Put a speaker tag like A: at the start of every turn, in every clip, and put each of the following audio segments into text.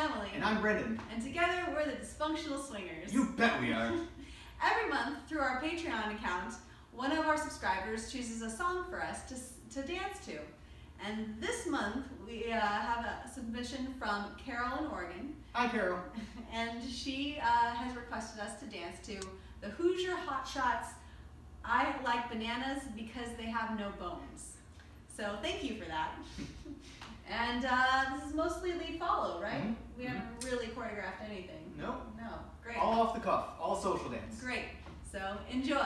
A: Emily.
B: And I'm Brendan.
A: And together we're the Dysfunctional Swingers.
B: You bet we are.
A: Every month through our Patreon account, one of our subscribers chooses a song for us to, to dance to. And this month we uh, have a submission from Carol in Oregon.
B: Hi, Carol.
A: And she uh, has requested us to dance to the Hoosier Hot Shots I Like Bananas Because They Have No Bones. So thank you for that. and uh, this is mostly lead follow, right?
B: Mhm.
A: We haven't really choreographed anything.
B: No,
A: No, great.
B: all off the cuff, all social dance.
A: Great. So enjoy.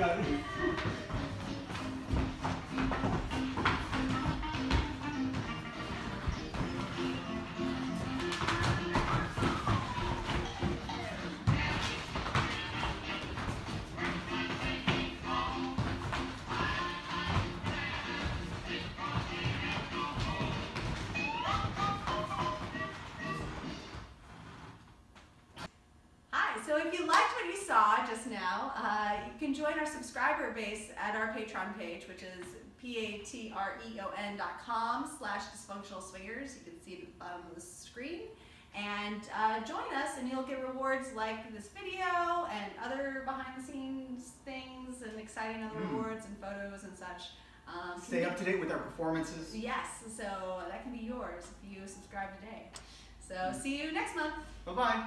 B: Got it.
A: So if you liked what you saw just now, uh, you can join our subscriber base at our Patreon page, which is p-a-t-r-e-o-n dot com slash dysfunctional swingers. You can see it at the bottom of the screen. And uh, join us and you'll get rewards like this video and other behind the scenes things and exciting other
B: Mm.
A: rewards and photos and such. Um,
B: Stay up to date with our performances.
A: Yes, so that can be yours if you subscribe today. So see you next month.
B: Bye bye.